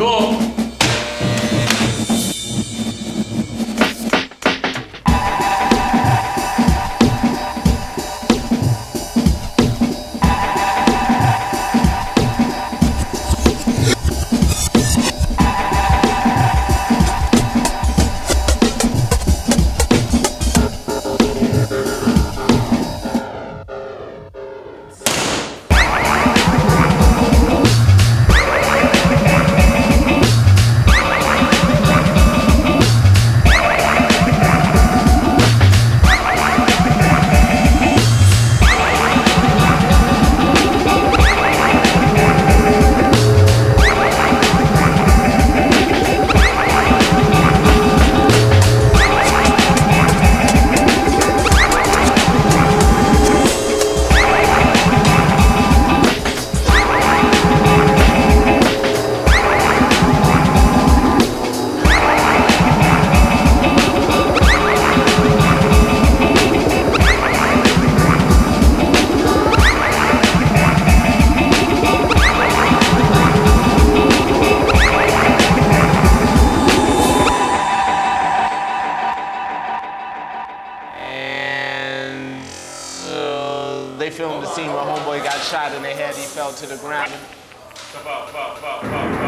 너 they filmed the scene where homeboy got shot in the head. He fell to the ground. Come on, come on, come on,